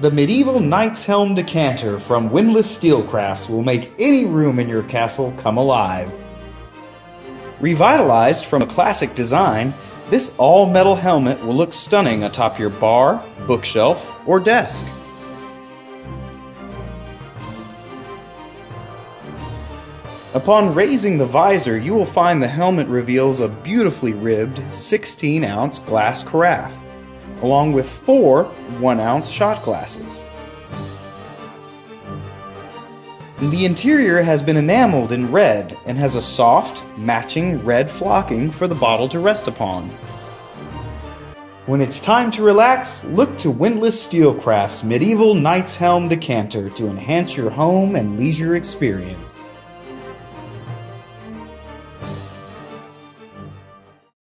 The medieval Knight's Helm decanter from Windlass Steelcrafts will make any room in your castle come alive. Revitalized from a classic design, this all metal helmet will look stunning atop your bar, bookshelf, or desk. Upon raising the visor, you will find the helmet reveals a beautifully ribbed 16 ounce glass carafe, along with four 1 ounce shot glasses. The interior has been enameled in red and has a soft, matching red flocking for the bottle to rest upon. When it's time to relax, look to Windlass Steelcraft's Medieval Knight's Helm Decanter to enhance your home and leisure experience.